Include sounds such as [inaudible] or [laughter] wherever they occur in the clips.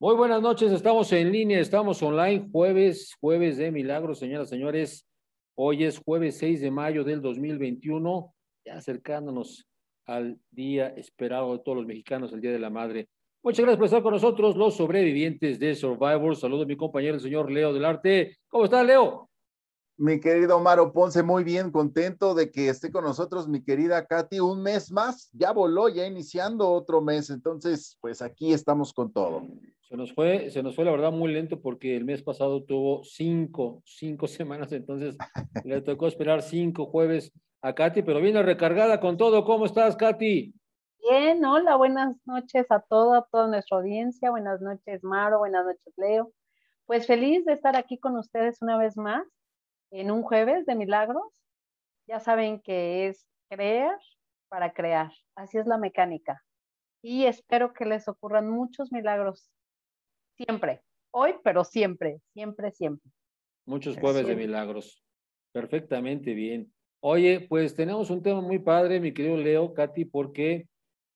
Muy buenas noches, estamos en línea, estamos online, jueves, jueves de milagros, señoras señores. Hoy es jueves 6 de mayo del 2021, ya acercándonos al día esperado de todos los mexicanos, el Día de la Madre. Muchas gracias por estar con nosotros, los sobrevivientes de Survivor. Saludo a mi compañero, el señor Leo del Arte. ¿Cómo está, Leo? Mi querido Maro Ponce, muy bien, contento de que esté con nosotros mi querida Katy. Un mes más, ya voló, ya iniciando otro mes. Entonces, pues aquí estamos con todo. Se nos fue, se nos fue la verdad muy lento porque el mes pasado tuvo cinco, cinco [laughs] semanas, entonces [laughs] le tocó esperar cinco jueves a Katy, pero viene recargada con todo. ¿Cómo estás, Katy? Bien, hola, buenas noches a toda, a toda nuestra audiencia. Buenas noches, Maro, buenas noches, Leo. Pues feliz de estar aquí con ustedes una vez más en un jueves de milagros. Ya saben que es creer para crear. Así es la mecánica. Y espero que les ocurran muchos milagros siempre. Hoy, pero siempre, siempre, siempre. Muchos jueves de milagros. Perfectamente bien. Oye, pues tenemos un tema muy padre, mi querido Leo, Katy, porque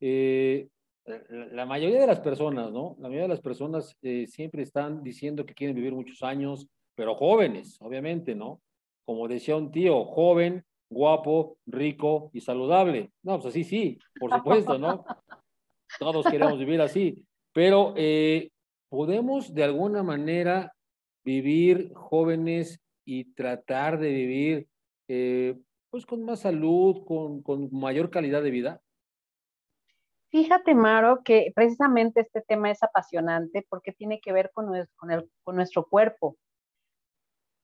eh, la mayoría de las personas, ¿no? La mayoría de las personas eh, siempre están diciendo que quieren vivir muchos años, pero jóvenes, obviamente, ¿no? Como decía un tío, joven, guapo, rico y saludable. No, pues así sí, por supuesto, ¿no? [laughs] Todos queremos vivir así, pero eh, podemos de alguna manera vivir jóvenes y tratar de vivir eh, pues con más salud, con, con mayor calidad de vida. Fíjate, Maro, que precisamente este tema es apasionante porque tiene que ver con, con, el, con nuestro cuerpo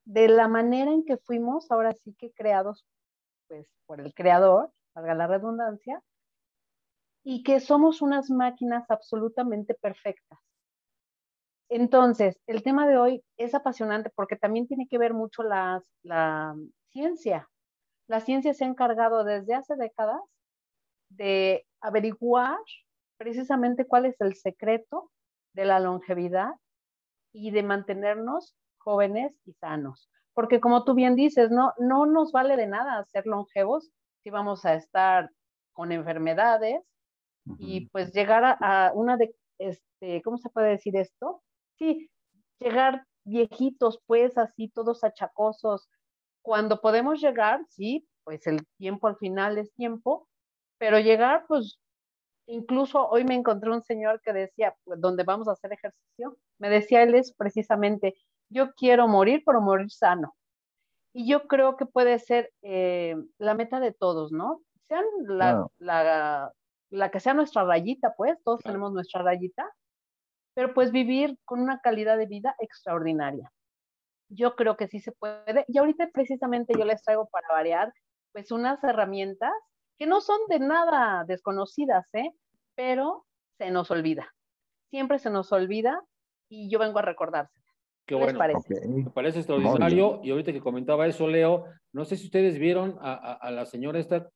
de la manera en que fuimos, ahora sí que creados pues, por el creador, valga la redundancia, y que somos unas máquinas absolutamente perfectas. Entonces, el tema de hoy es apasionante porque también tiene que ver mucho la ciencia. La ciencia se ha encargado desde hace décadas de averiguar precisamente cuál es el secreto de la longevidad y de mantenernos jóvenes y sanos. Porque como tú bien dices, no, no nos vale de nada ser longevos si vamos a estar con enfermedades y pues llegar a, una de, este, ¿cómo se puede decir esto? Sí, llegar viejitos, pues así, todos achacosos. Cuando podemos llegar, sí, pues el tiempo al final es tiempo, pero llegar, pues incluso hoy me encontré un señor que decía, pues, donde vamos a hacer ejercicio, me decía él es precisamente, yo quiero morir, pero morir sano. Y yo creo que puede ser eh, la meta de todos, ¿no? Sean la, la, que sea nuestra rayita, pues, todos tenemos nuestra rayita, pero pues vivir con una calidad de vida extraordinaria. Yo creo que sí se puede. Y ahorita precisamente yo les traigo para variar, pues, unas herramientas que no son de nada desconocidas, ¿eh? Pero se nos olvida. Siempre se nos olvida y yo vengo a recordarse. Qué bueno. Parece? Me parece extraordinario. Y ahorita que comentaba eso, Leo, no sé si ustedes vieron a, la señora esta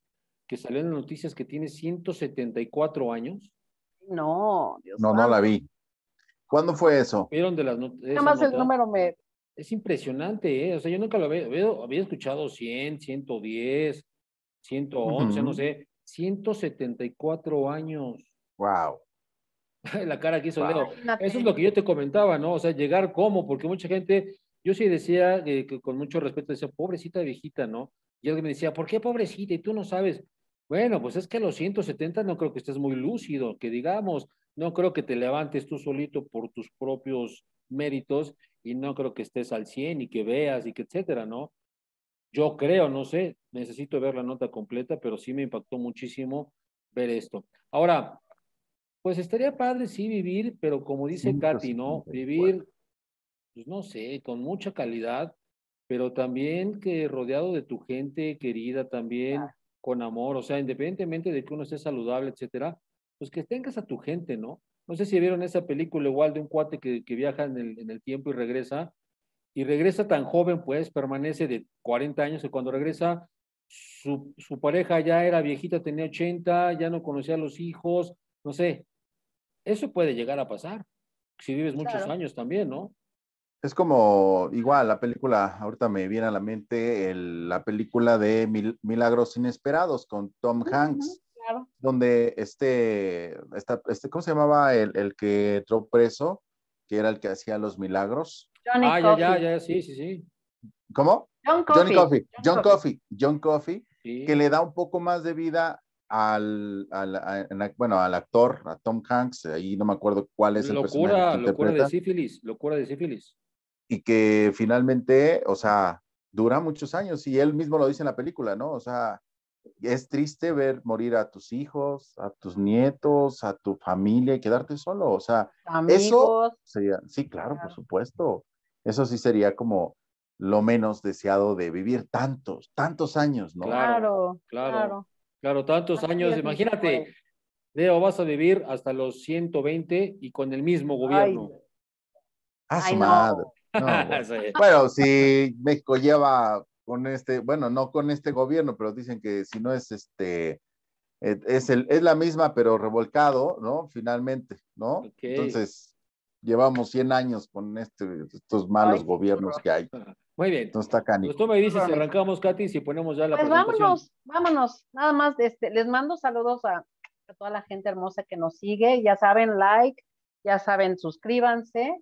que salió en las noticias que tiene 174 años. No, Dios No, no la vi. ¿Cuándo fue eso? Vieron de las noticias. Nada más el número me. Es impresionante, ¿eh? O sea, yo nunca lo había, había, escuchado 100, 110, 111, no sé. 174 años. Wow. [laughs] la cara que hizo Leo. Eso es lo que yo te comentaba, ¿no? O sea, llegar como, porque mucha gente, yo sí decía, que con mucho respeto, decía, pobrecita viejita, ¿no? Y alguien me decía, ¿por qué pobrecita? Y tú no sabes. Bueno, pues es que a los 170 no creo que estés muy lúcido, que digamos, no creo que te levantes tú solito por tus propios méritos y no creo que estés al 100 y que veas y que etcétera, ¿no? Yo creo, no sé, necesito ver la nota completa, pero sí me impactó muchísimo ver esto. Ahora, pues estaría padre sí vivir, pero como dice Katy, ¿no? Vivir, pues no sé, con mucha calidad, pero también que rodeado de tu gente querida, también con amor, o sea, independientemente de que uno esté saludable, etcétera, pues que tengas a tu gente, ¿no? No sé si vieron esa película igual de un cuate que, que viaja en el, en el tiempo y regresa, y regresa tan joven, pues permanece de 40 años, y cuando regresa, su, su pareja ya era viejita, tenía 80, ya no conocía a los hijos, no sé, eso puede llegar a pasar si vives muchos años también, ¿no? Es como igual la película, ahorita me viene a la mente la película de Milagros Inesperados con Tom Hanks, donde este, este, ¿cómo se llamaba el, el que entró preso? que era el que hacía los milagros. Johnny ah, ya, ya, ya, sí, sí, sí. ¿Cómo? John Coffey. Johnny John, Coffey. John Coffey, que le da un poco más de vida al, al bueno, al actor, a Tom Hanks, ahí no me acuerdo cuál es el locura, personaje Locura de sífilis, locura de sífilis. Y que finalmente, o sea, dura muchos años y él mismo lo dice en la película, ¿no? O sea, es triste ver morir a tus hijos, a tus nietos, a tu familia y quedarte solo. O sea, eso sería, sí, claro, por supuesto. Eso sí sería como lo menos deseado de vivir tantos, tantos años, ¿no? Claro, claro. Claro, tantos años. Imagínate, Leo, vas a vivir hasta los 120 y con el mismo gobierno. Ah, su madre. [laughs] bueno, si México lleva con este, bueno, no con este gobierno, pero dicen que si no es este, e, es, el, es la misma, pero revolcado, ¿no? Finalmente, ¿no? Entonces, llevamos 100 años con este, estos malos gobiernos que hay. [laughs] Muy bien. Entonces está Pues tú me dices si arrancamos, Katy, si ponemos ya la pues vámonos, vámonos. Nada más, este, les mando saludos a, a toda la gente hermosa que nos sigue. Ya saben, like, ya saben, suscríbanse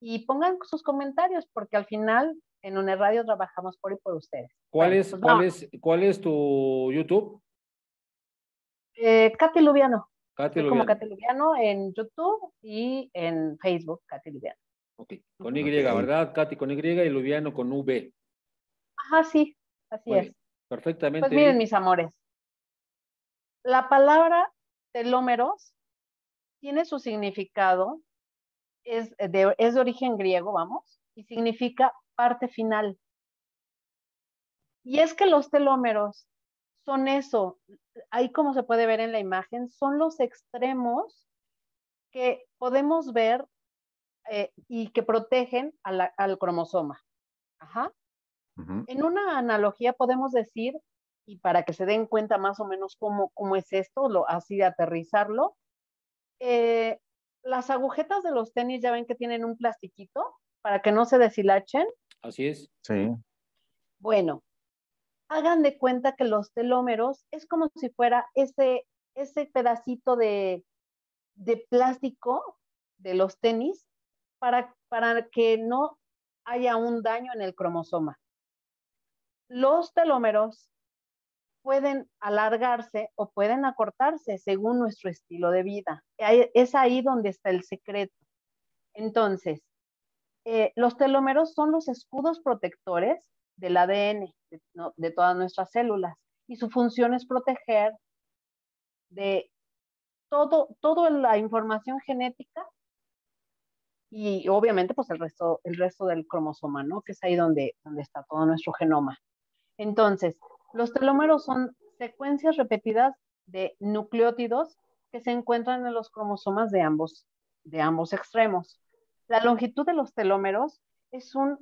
y pongan sus comentarios, porque al final en una radio trabajamos por y por ustedes. ¿Cuál, es, pues cuál, es, ¿Cuál es tu YouTube? Eh, Katy Lubiano. Katy Lubiano. Como Katy Lubiano en YouTube y en Facebook, Katy Lubiano. Ok, con Y, ¿verdad? Katy con Y y Lubiano con V. Ajá, sí, así es. Perfectamente. Pues miren, mis amores, la palabra telómeros tiene su significado, es de, es de origen griego, vamos, y significa parte final. Y es que los telómeros son eso, ahí como se puede ver en la imagen, son los extremos que podemos ver eh, y que protegen al cromosoma. Ajá. En una analogía podemos decir, y para que se den cuenta más o menos cómo, cómo es esto, lo, así de aterrizarlo, eh, las agujetas de los tenis ya ven que tienen un plastiquito para que no se deshilachen. Así es. Sí. Bueno, hagan de cuenta que los telómeros es como si fuera ese, ese pedacito de, de plástico de los tenis para, para que no haya un daño en el cromosoma. Los telómeros pueden alargarse o pueden acortarse según nuestro estilo de vida. Es ahí donde está el secreto. Entonces, eh, los telómeros son los escudos protectores del ADN de, todas nuestras células y su función es proteger de todo, toda la información genética y obviamente pues el resto, el resto del cromosoma, ¿no? Que es ahí donde, donde está todo nuestro genoma. Entonces, los telómeros son secuencias repetidas de nucleótidos que se encuentran en los cromosomas de ambos, de ambos extremos. La longitud de los telómeros es un,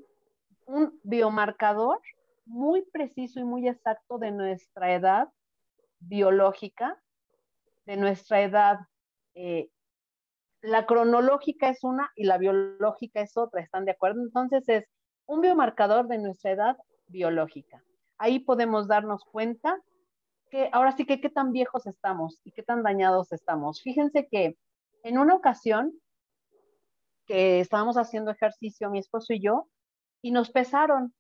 un biomarcador muy preciso y muy exacto de nuestra edad biológica, de nuestra edad. Eh, la cronológica es una y la biológica es otra, ¿están de acuerdo? Entonces es un biomarcador de nuestra edad biológica. Ahí podemos darnos cuenta que ahora sí que qué tan viejos estamos y qué tan dañados estamos. Fíjense que en una ocasión que estábamos haciendo ejercicio, mi esposo y yo, y nos pesaron.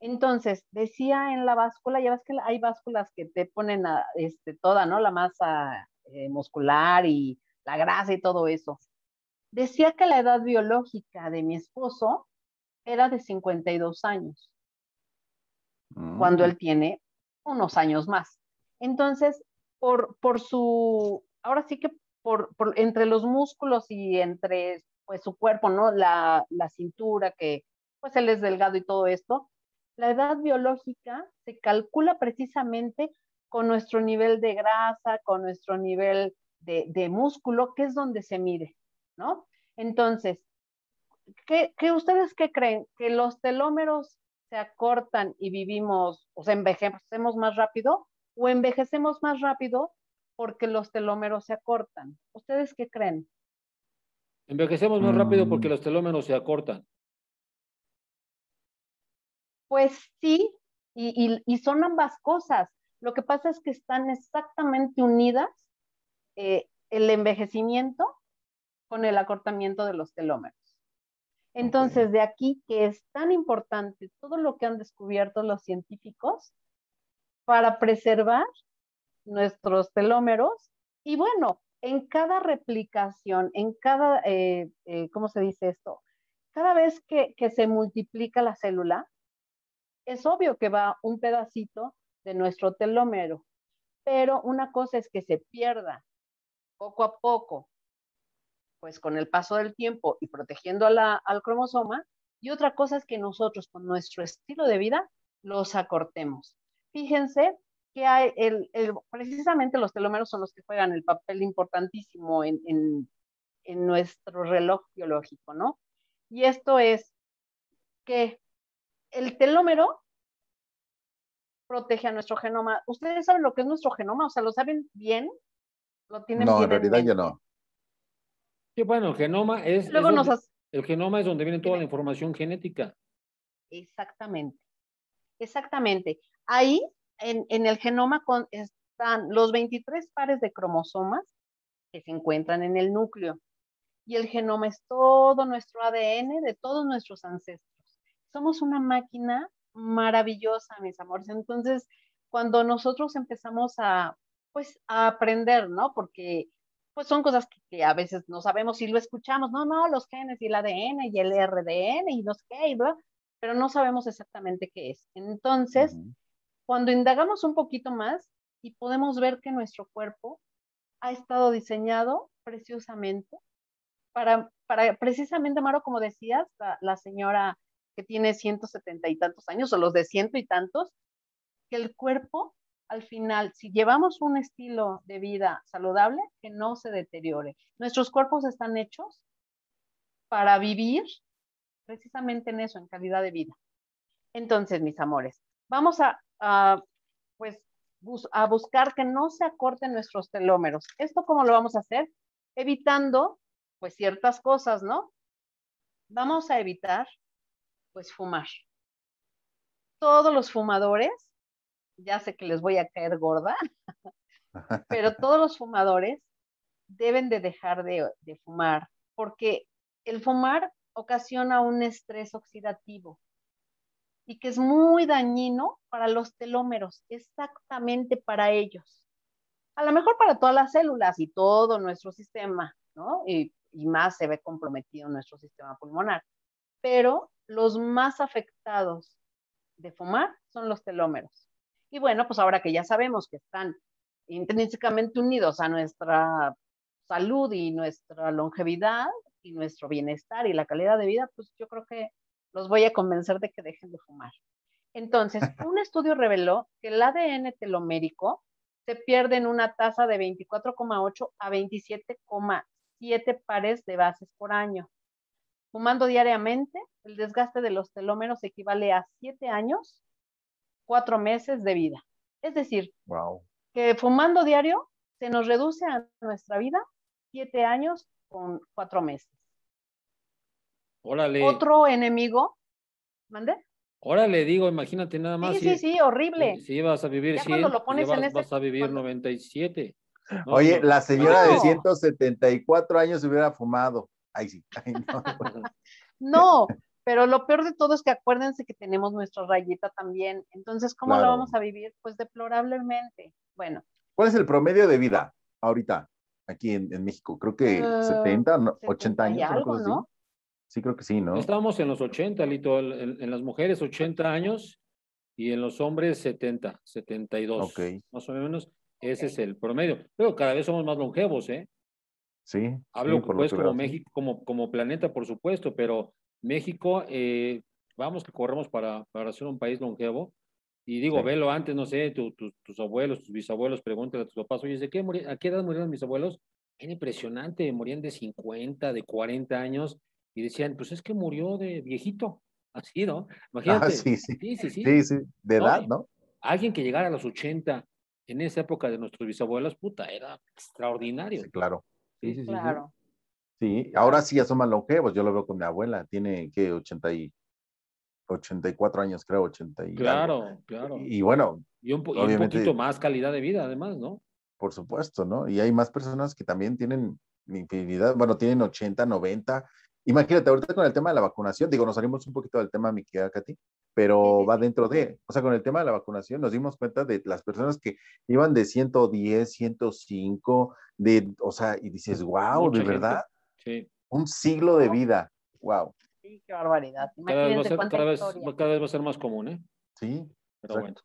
Entonces, decía en la báscula, ya ves que hay básculas que te ponen a, este, toda, ¿no? La masa eh, muscular y la grasa y todo eso. Decía que la edad biológica de mi esposo era de 52 años, cuando él mm. tiene unos años más. Entonces, por, por su, ahora sí que por, por, entre los músculos y entre pues su cuerpo, ¿no? La, la cintura, que pues él es delgado y todo esto. La edad biológica se calcula precisamente con nuestro nivel de grasa, con nuestro nivel de, de músculo, que es donde se mide, ¿no? Entonces, ¿qué, ¿qué, ustedes qué creen? ¿Que los telómeros se acortan y vivimos, o sea, envejecemos más rápido? ¿O envejecemos más rápido porque los telómeros se acortan? ¿Ustedes qué creen? Envejecemos más rápido porque mm. los telómeros se acortan. Pues sí, y, son ambas cosas. Lo que pasa es que están exactamente unidas eh, el envejecimiento con el acortamiento de los telómeros. Entonces, de aquí que es tan importante todo lo que han descubierto los científicos para preservar nuestros telómeros y bueno, en cada replicación, en cada, eh, eh, ¿cómo se dice esto? Cada vez que, que se multiplica la célula, es obvio que va un pedacito de nuestro telómero, pero una cosa es que se pierda poco a poco, pues con el paso del tiempo y protegiendo al cromosoma, y otra cosa es que nosotros con nuestro estilo de vida los acortemos. Fíjense que hay el, precisamente los telómeros son los que juegan el papel importantísimo en, en nuestro reloj biológico, ¿no? Y esto es que el telómero protege a nuestro genoma. ¿Ustedes saben lo que es nuestro genoma? O sea, ¿lo saben bien? ¿Lo tienen no, en realidad yo no. Sí, bueno, el genoma es, Luego el genoma es donde viene toda la información genética. Exactamente, exactamente. Ahí, en, en el genoma están los 23 pares de cromosomas que se encuentran en el núcleo. Y el genoma es todo nuestro ADN de todos nuestros ancestros. Somos una máquina maravillosa, mis amores. Entonces, cuando nosotros empezamos a, pues, a aprender, ¿no? Porque, pues, son cosas que, a veces no sabemos si lo escuchamos, no, no, los genes y el ADN y el RDN y los qué, pero no sabemos exactamente qué es. Entonces, cuando indagamos un poquito más y podemos ver que nuestro cuerpo ha estado diseñado preciosamente para, para precisamente, Maro, como decías, la señora que tiene 170 y tantos años, o los de ciento y tantos, que el cuerpo, al final, si llevamos un estilo de vida saludable, que no se deteriore. Nuestros cuerpos están hechos para vivir precisamente en eso, en calidad de vida. Entonces, mis amores, vamos a, pues, a buscar que no se acorten nuestros telómeros. ¿Esto cómo lo vamos a hacer? Evitando, pues, ciertas cosas, ¿no? Vamos a evitar pues fumar. Todos los fumadores, ya sé que les voy a caer gorda, [laughs] pero todos los fumadores deben de dejar de, de fumar, porque el fumar ocasiona un estrés oxidativo y que es muy dañino para los telómeros, exactamente para ellos. A lo mejor para todas las células y todo nuestro sistema, ¿no? Y, y más se ve comprometido nuestro sistema pulmonar. Pero los más afectados de fumar son los telómeros. Y bueno, pues ahora que ya sabemos que están intrínsecamente unidos a nuestra salud y nuestra longevidad y nuestro bienestar y la calidad de vida, pues yo creo que los voy a convencer de que dejen de fumar. Entonces, [laughs] un estudio reveló que el ADN telomérico se pierde en una tasa de 24,8 a 27,7 pares de bases por año. Fumando diariamente, el desgaste de los telómeros equivale a siete años, cuatro meses de vida. Es decir, que fumando diario se nos reduce a nuestra vida siete años con cuatro meses. Órale. Otro enemigo, ¿mande? Órale, digo, imagínate nada más. Sí, sí, sí, horrible. Si, vas a vivir 100, lo pones vas, vas, a vivir 97. Oye, la señora de 174 años hubiera fumado. Ay, sí. no. [laughs] pero lo peor de todo es que acuérdense que tenemos nuestra rayita también. Entonces, ¿cómo la vamos a vivir? Pues deplorablemente. Bueno. ¿Cuál es el promedio de vida ahorita aquí en, México? Creo que 70, 80 años. Algo, ¿no? Sí, creo que sí, ¿no? Estamos en los 80, Lito. En, en, las mujeres 80 años y en los hombres 70, 72. Ok. Más o menos, ese es el promedio. Pero cada vez somos más longevos, ¿eh? Sí. Hablo pues como México, como, como planeta, por supuesto, pero México, eh, vamos que corremos para, para ser un país longevo. Y digo, velo antes, no sé, tus abuelos, tus bisabuelos, pregúntale a tus papás, oye, ¿de qué ¿a qué edad murieron mis abuelos? Era impresionante, morían de 50, de 40 años, y decían, pues es que murió de viejito, [laughs] así, ¿no? Imagínate. Ah, sí, sí. Sí, sí, sí. sí, de edad, ¿no? Alguien que llegara a los 80 en esa época de nuestros bisabuelos, puta, era extraordinario. Sí, claro. Sí, sí, claro. Sí, ahora sí ya son más longevos. Yo lo veo con mi abuela, tiene que 80 y 84 años, creo, 80 y Claro, claro. Y, bueno, y un, poquito más calidad de vida, además, ¿no? Por supuesto, ¿no? Y hay más personas que también tienen infinidad, bueno, tienen 80, 90 imagínate, ahorita con el tema de la vacunación, digo, nos salimos un poquito del tema, mi querida Katy, pero va dentro de, o sea, con el tema de la vacunación nos dimos cuenta de las personas que iban de 110, 105, de, o sea, y dices, wow, de verdad, sí. un siglo de vida, wow. Sí, qué barbaridad. Cada vez, va a ser, cada, vez, cada vez, va a ser, más común, ¿eh? Sí, pero bueno.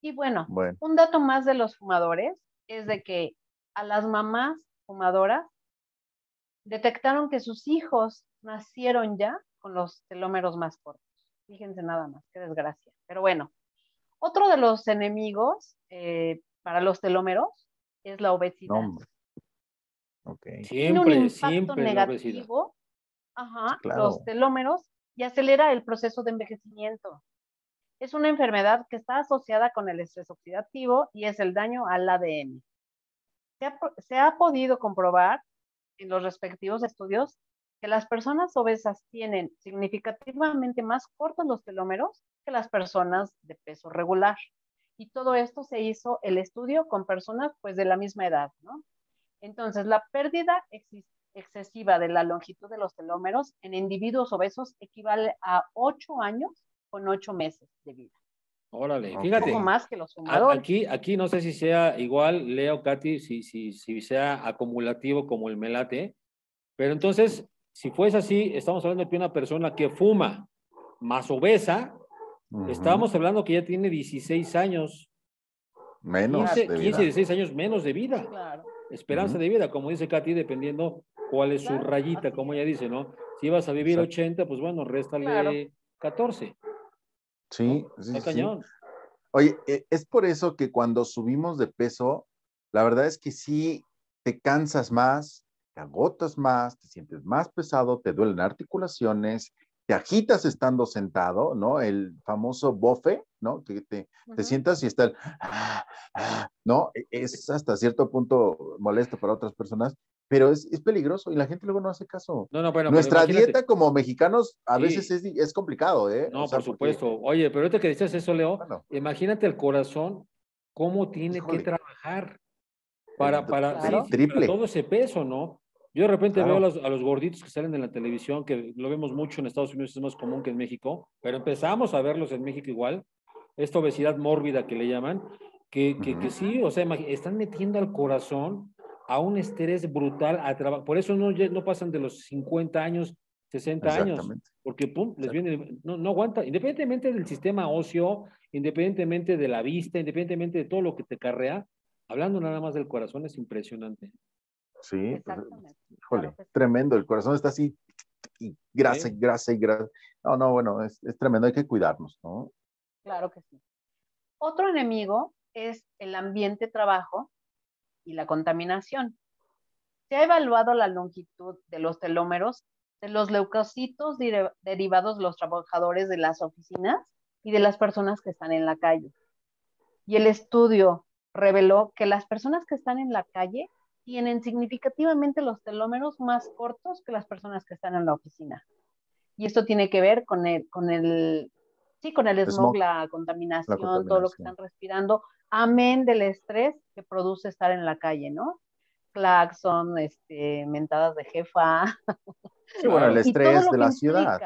Y bueno, un dato más de los fumadores es de que a las mamás fumadoras detectaron que sus hijos nacieron ya con los telómeros más cortos. Fíjense nada más, qué desgracia. Pero bueno, otro de los enemigos eh, para los telómeros es la obesidad. Okay. Tiene un impacto negativo, ajá, los telómeros, y acelera el proceso de envejecimiento. Es una enfermedad que está asociada con el estrés oxidativo y es el daño al ADN. Se ha, podido comprobar en los respectivos estudios que las personas obesas tienen significativamente más cortos los telómeros que las personas de peso regular. Y todo esto se hizo el estudio con personas pues de la misma edad, ¿no? Entonces, la pérdida excesiva de la longitud de los telómeros en individuos obesos equivale a 8 años con ocho meses de vida. Órale, fíjate. Un más que los fumadores. Aquí, aquí no sé si sea igual, Leo, Katy, si, si, si sea acumulativo como el melate, pero entonces, si fuese así, estamos hablando de una persona que fuma más obesa, estamos hablando que ya tiene 16 años. Menos 15, 15 16 años menos de vida. Claro. Esperanza de vida, como dice Katy, dependiendo cuál es su rayita, como ella dice, ¿no? Si vas a vivir 80, pues bueno, réstale 14. Sí, sí, sí. Oye, e, es por eso que cuando subimos de peso, la verdad es que sí te cansas más, te agotas más, te sientes más pesado, te duelen articulaciones, te agitas estando sentado, ¿no? El famoso bofe, ¿no? Que te, te sientas y está el, ah, ah, ¿no? E, es hasta cierto punto molesto para otras personas, pero es, es, peligroso y la gente luego no hace caso. No, no, bueno, Nuestra dieta como mexicanos a veces es, es, complicado, ¿eh? No, por supuesto. Oye, pero ahorita que dices eso, Leo, imagínate el corazón, cómo tiene que trabajar para, para, triple. todo ese peso, ¿no? Yo de repente veo a los, a los, gorditos que salen en la televisión, que lo vemos mucho en Estados Unidos, es más común que en México, pero empezamos a verlos en México igual, esta obesidad mórbida que le llaman, que, que, que sí, o sea, están metiendo al corazón a un estrés brutal a. Por eso no, no pasan de los 50 años, 60 años, porque pum, les viene, no, no aguanta, independientemente del sistema óseo, independientemente de la vista, independientemente de todo lo que te carrea, hablando nada más del corazón es impresionante. Sí, pues, tremendo, el corazón está así, y grasa, y grasa, y grasa. No, no, bueno, es, es tremendo, hay que cuidarnos, ¿no? Claro que sí. Otro enemigo es el ambiente trabajo y la contaminación. Se ha evaluado la longitud de los telómeros de los leucocitos derivados de los trabajadores de las oficinas y de las personas que están en la calle. Y el estudio reveló que las personas que están en la calle tienen significativamente los telómeros más cortos que las personas que están en la oficina. Y esto tiene que ver con el, con el, sí, con el smog, la, contaminación, todo lo que están respirando, amén del estrés que produce estar en la calle, ¿no? Claxon, este, mentadas de jefa. Sí, bueno, el [laughs] estrés de la ciudad.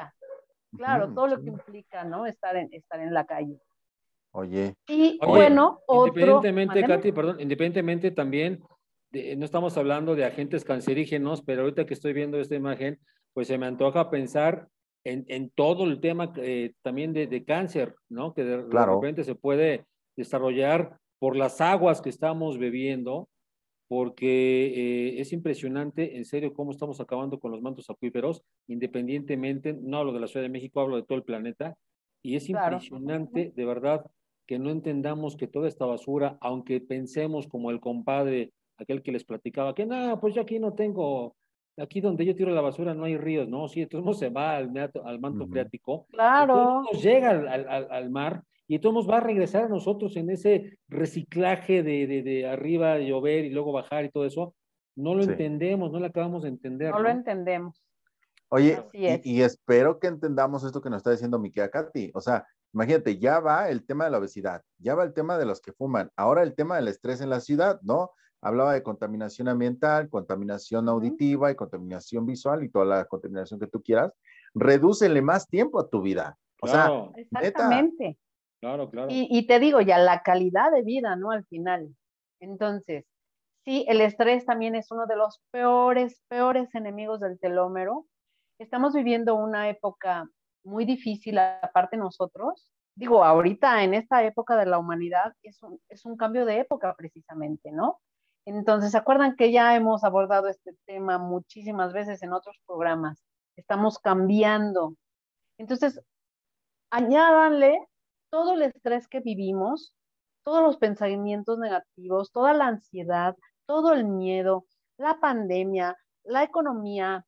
Claro, todo lo que implica, ¿no? Estar en, estar en la calle. Oye. Y bueno, independientemente, Katy, perdón, independientemente también, no estamos hablando de agentes cancerígenos, pero ahorita que estoy viendo esta imagen, pues se me antoja pensar en, en todo el tema eh, también de, de, cáncer, ¿no? Que de, de repente se puede desarrollar por las aguas que estamos bebiendo, porque eh, es impresionante, en serio, cómo estamos acabando con los mantos acuíferos, independientemente, no hablo de la Ciudad de México, hablo de todo el planeta, y es impresionante, de verdad, que no entendamos que toda esta basura, aunque pensemos como el compadre, aquel que les platicaba, que no, pues yo aquí no tengo, aquí donde yo tiro la basura no hay ríos, no, sí, entonces [laughs] se va al, al manto freático, claro. llega al, al, al mar y entonces va a regresar a nosotros en ese reciclaje de, de, de arriba, de llover y luego bajar y todo eso. No lo entendemos, no lo acabamos de entender. No, lo entendemos. Oye, y, espero que entendamos esto que nos está diciendo mi Katy. O sea, imagínate, ya va el tema de la obesidad, ya va el tema de los que fuman, ahora el tema del estrés en la ciudad, ¿no? Hablaba de contaminación ambiental, contaminación auditiva y contaminación visual y toda la contaminación que tú quieras. Redúcele más tiempo a tu vida. O sea, exactamente. Claro, claro. Y, y, te digo ya, la calidad de vida, ¿no? Al final. Entonces, sí, el estrés también es uno de los peores, peores enemigos del telómero. Estamos viviendo una época muy difícil, aparte nosotros. Digo, ahorita en esta época de la humanidad es un, es un cambio de época precisamente, ¿no? Entonces, ¿se acuerdan que ya hemos abordado este tema muchísimas veces en otros programas? Estamos cambiando. Entonces, añádanle todo el estrés que vivimos, todos los pensamientos negativos, toda la ansiedad, todo el miedo, la pandemia, la economía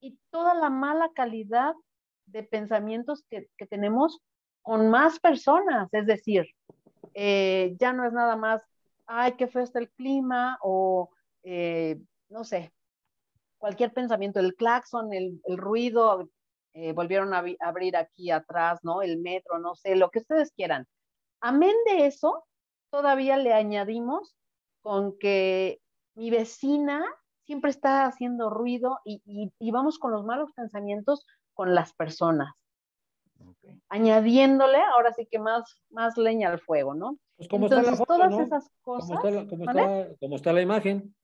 y toda la mala calidad de pensamientos que, tenemos con más personas. Es decir, eh, ya no es nada más, ay, qué feo está el clima o, eh, no sé, cualquier pensamiento, el claxon, el, ruido, eh, volvieron a abrir aquí atrás, ¿no? El metro, no sé, lo que ustedes quieran. Amén de eso, todavía le añadimos con que mi vecina siempre está haciendo ruido y, vamos con los malos pensamientos con las personas. Añadiéndole, ahora sí que más, más leña al fuego, ¿no? Pues como Entonces, todas esas cosas. Como está, la imagen.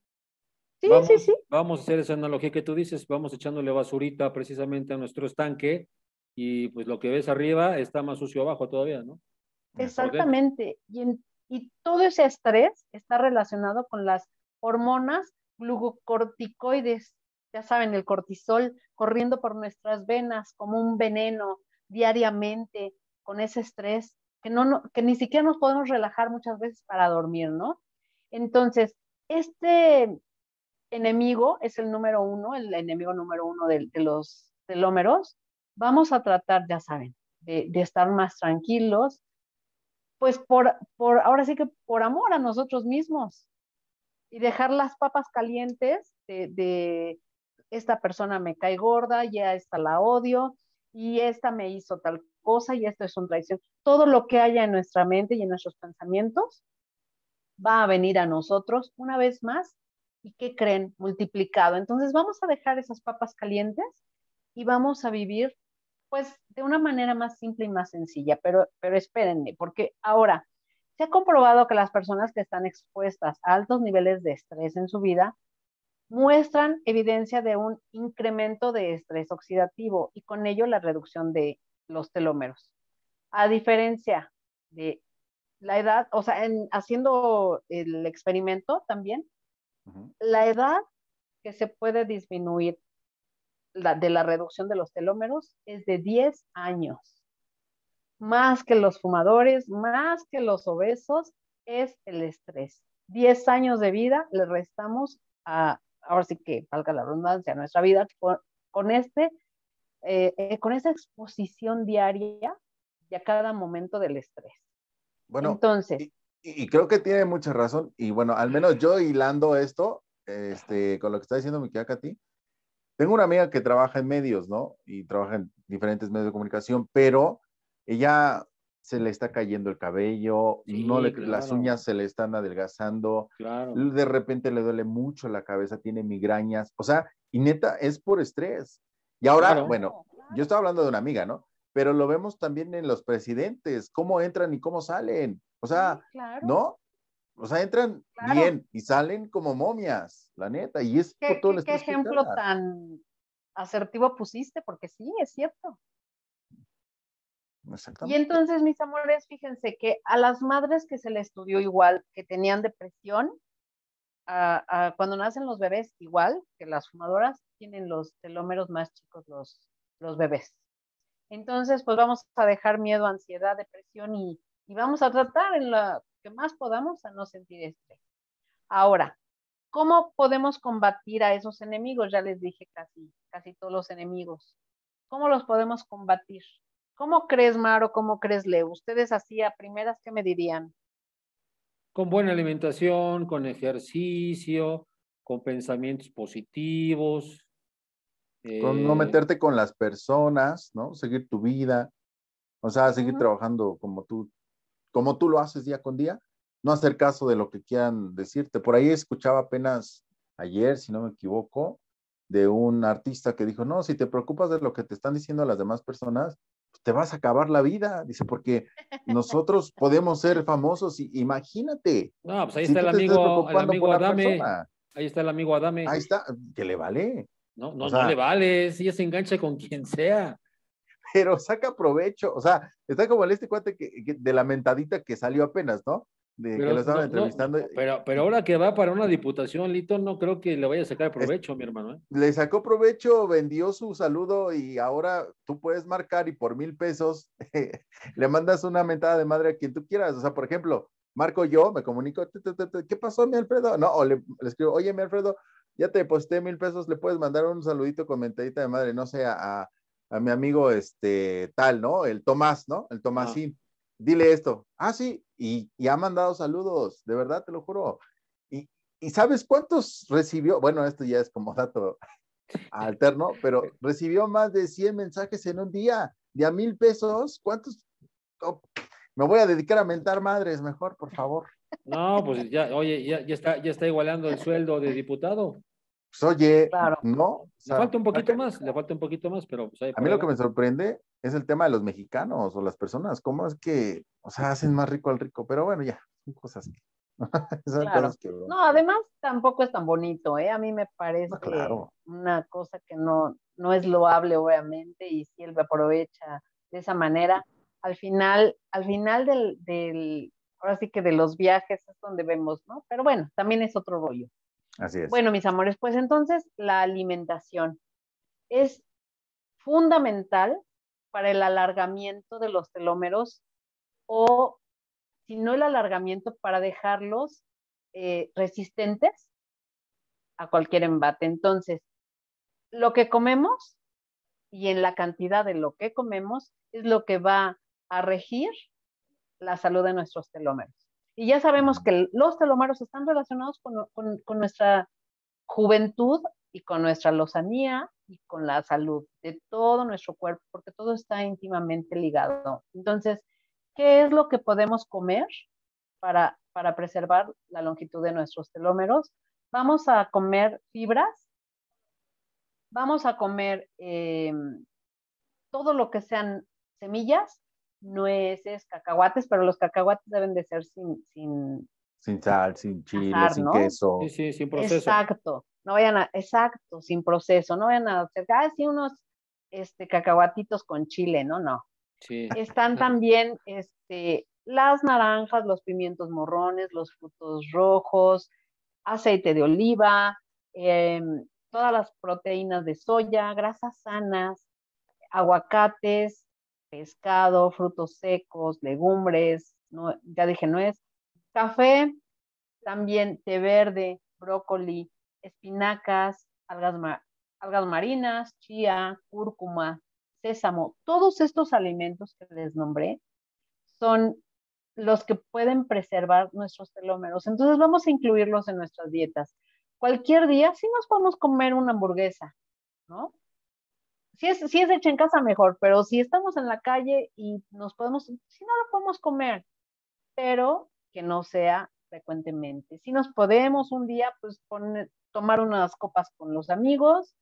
Sí, sí, sí. Vamos a hacer esa analogía que tú dices, vamos echándole basurita precisamente a nuestro estanque y pues lo que ves arriba está más sucio abajo todavía, ¿no? Exactamente. Y, y todo ese estrés está relacionado con las hormonas glucocorticoides, ya saben, el cortisol corriendo por nuestras venas como un veneno diariamente con ese estrés que, no, que ni siquiera nos podemos relajar muchas veces para dormir, ¿no? Entonces, este enemigo es el número uno, el enemigo número uno de, los telómeros. Vamos a tratar, ya saben, de, estar más tranquilos, pues por, por, ahora sí que por amor a nosotros mismos y dejar las papas calientes de, esta persona me cae gorda, ya esta la odio y esta me hizo tal cosa y esto es una traición. Todo lo que haya en nuestra mente y en nuestros pensamientos va a venir a nosotros una vez más y ¿qué creen? Multiplicado. Entonces vamos a dejar esas papas calientes y vamos a vivir pues de una manera más simple y más sencilla, pero, pero espérenme, porque ahora se ha comprobado que las personas que están expuestas a altos niveles de estrés en su vida muestran evidencia de un incremento de estrés oxidativo y con ello la reducción de los telómeros. A diferencia de la edad, o sea, en, haciendo el experimento también, la edad que se puede disminuir de la reducción de los telómeros es de 10 años. Más que los fumadores, más que los obesos, es el estrés. 10 años de vida le restamos a, ahora sí que valga la redundancia, nuestra vida con, este, eh, eh, con esa exposición diaria y a cada momento del estrés. Bueno, entonces. Y, creo que tiene mucha razón. Y bueno, al menos yo hilando esto, este, con lo que está diciendo mi a ti, tengo una amiga que trabaja en medios, ¿no? Y trabaja en diferentes medios de comunicación, pero ella se le está cayendo el cabello, no le, las uñas se le están adelgazando, de repente le duele mucho la cabeza, tiene migrañas, o sea, y neta, es por estrés. Y ahora, bueno, yo estaba hablando de una amiga, ¿no? Pero lo vemos también en los presidentes, cómo entran y cómo salen. O sea, ¿no? O sea, entran bien y salen como momias, la neta. Y es ¿Qué, todo el ¿qué ejemplo tan asertivo pusiste? Porque sí, es cierto. Y entonces, mis amores, fíjense que a las madres que se le estudió igual, que tenían depresión, a, cuando nacen los bebés, igual que las fumadoras, tienen los telómeros más chicos los, los bebés. Entonces, pues vamos a dejar miedo, ansiedad, depresión y, y vamos a tratar en la que más podamos a no sentir estrés. Ahora, ¿cómo podemos combatir a esos enemigos? Ya les dije casi, casi todos los enemigos. ¿Cómo los podemos combatir? ¿Cómo crees, Maro? ¿Cómo crees, Leo? Ustedes así a primeras, ¿qué me dirían? Con buena alimentación, con ejercicio, con pensamientos positivos. Con no eh, meterte con las personas, ¿no? Seguir tu vida. O sea, seguir trabajando como tú como tú lo haces día con día, no hacer caso de lo que quieran decirte. Por ahí escuchaba apenas ayer, si no me equivoco, de un artista que dijo, no, si te preocupas de lo que te están diciendo las demás personas, te vas a acabar la vida. Dice, porque nosotros [laughs] podemos ser famosos y imagínate. No, pues ahí está el amigo, el amigo Adame. Ahí está el amigo Adame. Ahí está, que le vale. No, no, no le vale, si ella se engancha con quien sea. [laughs] Pero saca provecho, o sea, está como el este cuate que, de la mentadita que salió apenas, ¿no? De que lo estaban entrevistando. pero, pero ahora que va para una diputación, Lito, no creo que le vaya a sacar provecho, mi hermano. ¿eh? Le sacó provecho, vendió su saludo y ahora tú puedes marcar y por mil pesos [laughs] le mandas una mentada de madre a quien tú quieras. O sea, por ejemplo, marco yo, me comunico, ¿qué pasó, mi Alfredo? No, o le, escribo, oye, mi Alfredo, ya te posté mil pesos, le puedes mandar un saludito con mentadita de madre, no sé, a, a mi amigo este tal, ¿no? El Tomás, ¿no? El Tomásín dile esto. Ah, sí, y, ha mandado saludos, de verdad, te lo juro. Y, y, ¿sabes cuántos recibió? Bueno, esto ya es como [laughs] dato alterno, pero recibió más de 100 mensajes en un día, de a mil pesos. ¿Cuántos? Oh, me voy a dedicar a mentar madres, mejor, por favor. No, pues ya, oye, ya, ya, está, ya está igualando el sueldo de diputado. Pues oye, no. le falta un poquito más, le falta un poquito más, pero pues, A mí lo que me sorprende es el tema de los mexicanos o las personas, cómo es que, o sea, hacen más rico al rico, pero bueno, ya, son cosas que... [laughs] No, además tampoco es tan bonito, ¿eh? A mí me parece una cosa que no, no es loable, obviamente, y si él aprovecha de esa manera, al final, al final del, del, ahora sí que de los viajes es donde vemos, ¿no? Pero bueno, también es otro rollo. Así es. Bueno, mis amores, pues entonces la alimentación es fundamental para el alargamiento de los telómeros o, si no el alargamiento, para dejarlos eh, resistentes a cualquier embate. Entonces, lo que comemos y en la cantidad de lo que comemos es lo que va a regir la salud de nuestros telómeros. Y ya sabemos que los telómeros están relacionados con, nuestra juventud y con nuestra lozanía y con la salud de todo nuestro cuerpo, porque todo está íntimamente ligado. Entonces, ¿qué es lo que podemos comer para, para preservar la longitud de nuestros telómeros? Vamos a comer fibras, vamos a comer em, todo lo que sean semillas, nueces, cacahuates, pero los cacahuates deben de ser sin... Sin, sin sal, sin chile, sin queso. Sí, sí, sin proceso. Exacto, no vayan a, exacto, sin proceso, no vayan a hacer, ah, sí, unos este, cacahuatitos con chile, no, no. Sí. Están también este, las naranjas, los pimientos morrones, los frutos rojos, aceite de oliva, em, todas las proteínas de soya, grasas sanas, aguacates, pescado, frutos secos, legumbres, ya dije nuez, café, también té verde, brócoli, espinacas, algas, algas marinas, chía, cúrcuma, sésamo, todos estos alimentos que les nombré son los que pueden preservar nuestros telómeros. Entonces vamos a incluirlos en nuestras dietas. Cualquier día sí nos podemos comer una hamburguesa, ¿no? Si es, si es hecha en casa, mejor, pero si estamos en la calle y nos podemos, si no lo podemos comer, pero que no sea frecuentemente. Si nos podemos un día, pues tomar unas copas con los amigos,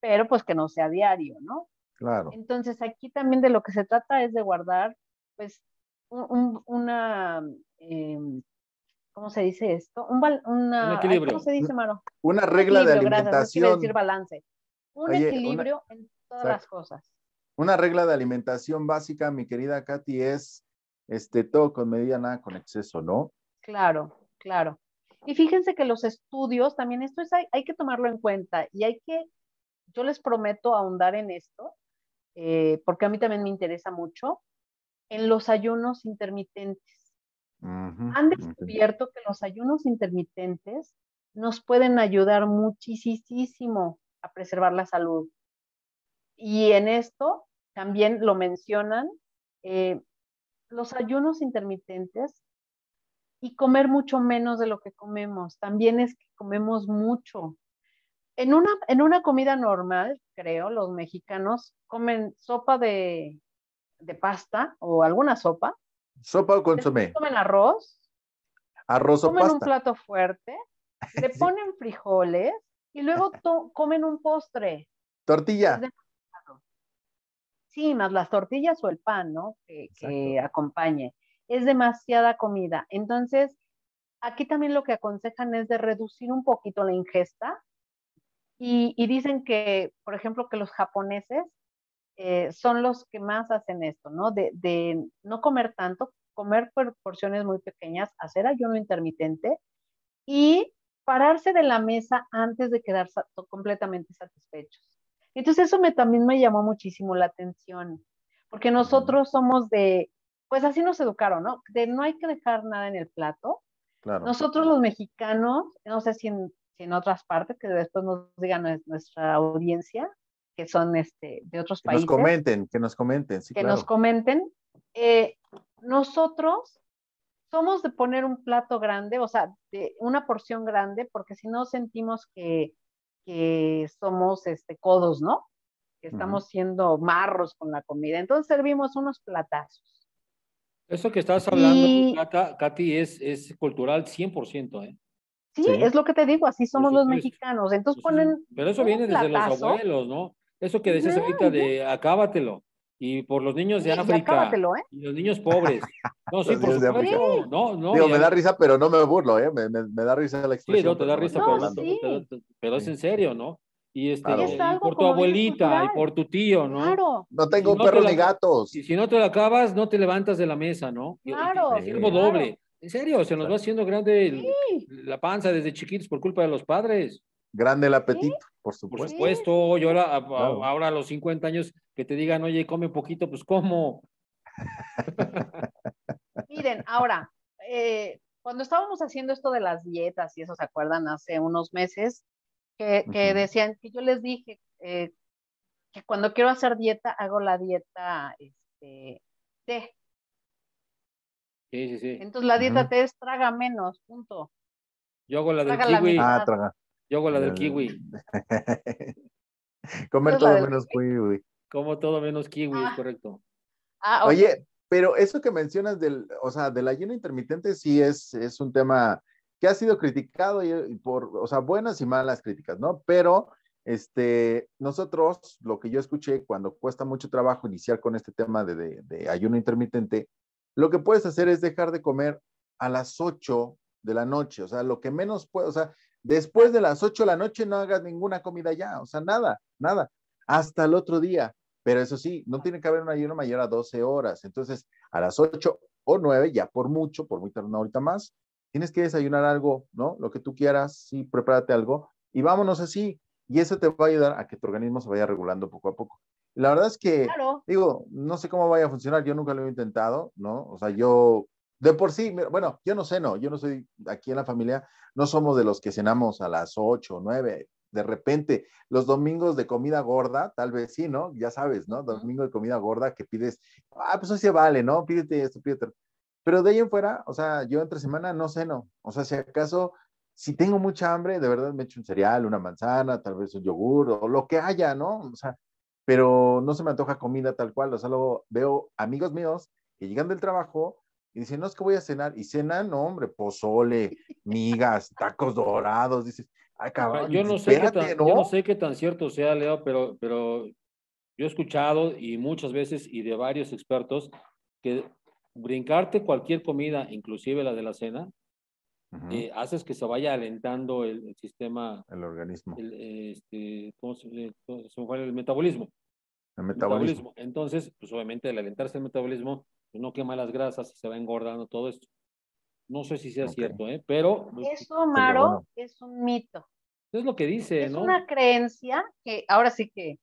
pero pues que no sea diario, ¿no? Claro. Entonces aquí también de lo que se trata es de guardar, pues, una, em, ¿cómo se dice esto? Un, una, equilibrio. ¿Cómo se dice, Maro? Una regla de alimentación. Gracias, decir balance. Un equilibrio en todas las cosas. Una regla de alimentación básica, mi querida Katy, es este, todo con medida, nada con exceso, ¿no? Claro, claro. Y fíjense que los estudios, también esto es, hay, que tomarlo en cuenta y hay que, yo les prometo ahondar en esto, eh, porque a mí también me interesa mucho, en los ayunos intermitentes. Han descubierto que los ayunos intermitentes nos pueden ayudar muchísimo a preservar la salud. Y en esto también lo mencionan eh, los ayunos intermitentes y comer mucho menos de lo que comemos. También es que comemos mucho. En una, en una comida normal, creo, los mexicanos comen sopa de, de pasta o alguna sopa. ¿Sopa o consomé? Comen arroz. arroz o comen un plato fuerte, le [laughs] ponen frijoles y luego [laughs] comen un postre. Tortilla. Sí, más las tortillas o el pan, ¿no? Que, acompañe. Es demasiada comida. Entonces, aquí también lo que aconsejan es de reducir un poquito la ingesta. Y, dicen que, por ejemplo, que los japoneses eh, son los que más hacen esto, ¿no? De, de no comer tanto, comer por porciones muy pequeñas, hacer ayuno intermitente y pararse de la mesa antes de quedar completamente satisfechos. Entonces eso me, también me llamó muchísimo la atención, porque nosotros somos de, pues así nos educaron, ¿no? De no hay que dejar nada en el plato. Claro. Nosotros los mexicanos, no sé si en, en otras partes, que después nos digan nuestra audiencia, que son este, de otros países. Que nos comenten, que nos comenten, sí, Que nos comenten. Eh, nosotros somos de poner un plato grande, o sea, de una porción grande, porque si no sentimos que, somos este, codos, ¿no? Que estamos siendo marros con la comida. Entonces servimos unos platazos. Eso que estás hablando, Katy, es, es cultural 100%, ¿eh? Sí, es lo que te digo, así somos los mexicanos. Entonces pues ponen. Pero eso viene desde los abuelos, ¿no? Eso que decías ahorita de acábatelo y por los niños de África ¿eh? y los niños pobres. [laughs] No, sí, por supuesto. No, no. Digo, me da risa, pero no me burlo, ¿eh? Me, me, da risa la expresión. Sí, no, te da risa, pero, pero, es en serio, ¿no? Y, este, por tu abuelita y por tu tío, ¿no? Claro. No tengo perros ni gatos. Y si no te lo acabas, no te levantas de la mesa, ¿no? Claro. Es como doble. En serio, se nos va haciendo grande la panza desde chiquitos por culpa de los padres. Grande el apetito, por supuesto. Por supuesto, yo ahora, ahora a los 50 años que te digan, oye, come un poquito, pues ¿cómo? [laughs] Miren, ahora, eh, cuando estábamos haciendo esto de las dietas, y eso se acuerdan hace unos meses, que, decían que yo les dije eh, que cuando quiero hacer dieta, hago la dieta este, T. Sí, sí, sí. Entonces la dieta T es traga menos, punto. Yo hago la del kiwi. ah, traga. Yo hago la del kiwi. [laughs] Comer todo menos kiwi. Como todo menos kiwi, es ah. correcto. Ah, Oye, pero eso que mencionas del, o sea, del ayuno intermitente sí es, es un tema que ha sido criticado y, por, o sea, buenas y malas críticas, ¿no? Pero este, nosotros, lo que yo escuché cuando cuesta mucho trabajo iniciar con este tema de, de, ayuno intermitente, lo que puedes hacer es dejar de comer a las 8 de la noche, o sea, lo que menos puedes, o sea, después de las 8 de la noche no hagas ninguna comida ya, o sea, nada, nada hasta el otro día. Pero eso sí, no tiene que haber un ayuno mayor a 12 horas. Entonces, a las 8 o 9, ya por mucho, por muy tarde, una horita más, tienes que desayunar algo, ¿no? Lo que tú quieras, sí, prepárate algo y vámonos así. Y eso te va a ayudar a que tu organismo se vaya regulando poco a poco. La verdad es que, digo, no sé cómo vaya a funcionar, yo nunca lo he intentado, ¿no? O sea, yo, de por sí, bueno, yo no sé, no, yo no soy aquí en la familia, no somos de los que cenamos a las 8 o 9, de repente, los domingos de comida gorda, tal vez sí, ¿no? Ya sabes, ¿no? Domingo de comida gorda que pides, ah, pues así vale, ¿no? Pídete esto, pídete. Pero de ahí en fuera, o sea, yo entre semana no ceno. O sea, si acaso, si tengo mucha hambre, de verdad me echo un cereal, una manzana, tal vez un yogur o lo que haya, ¿no? O sea, pero no se me antoja comida tal cual. O sea, luego veo amigos míos que llegan del trabajo y dicen, no, es que voy a cenar. Y cenan, no, hombre, pozole, migas, tacos dorados. Dices, yo, no sé qué tan, yo no sé qué tan cierto sea, Leo, pero, pero yo he escuchado y muchas veces y de varios expertos que brincarte cualquier comida, inclusive la de la cena, eh, haces que se vaya alentando el, sistema. El organismo. El, este, ¿cómo se, el metabolismo. El metabolismo. Entonces, pues obviamente al alentarse el metabolismo, pues, no quema las grasas y se va engordando todo esto. No sé si sea cierto, ¿eh? pero... Pues, Eso, Maro, es un mito. Es lo que dice, es ¿no? Es una creencia que ahora sí que,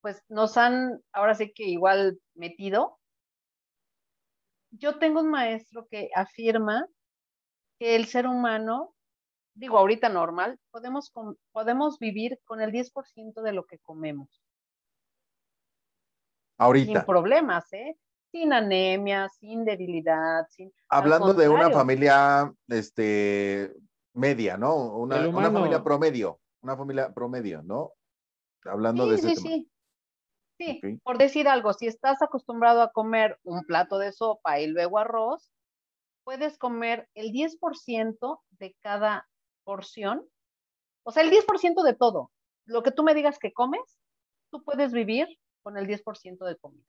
pues nos han, ahora sí que igual metido. Yo tengo un maestro que afirma que el ser humano, digo ahorita normal, podemos, podemos vivir con el 10% de lo que comemos. Ahorita. Sin problemas, ¿eh? Sin anemia, sin debilidad, sin... Hablando de una familia este, media, ¿no? Una, familia promedio, una familia promedio, ¿no? Hablando de ese sí, Sí, sí. por decir algo, si estás acostumbrado a comer un plato de sopa y luego arroz, puedes comer el 10% de cada porción, o sea, el 10% de todo. Lo que tú me digas que comes, tú puedes vivir con el 10% de comida.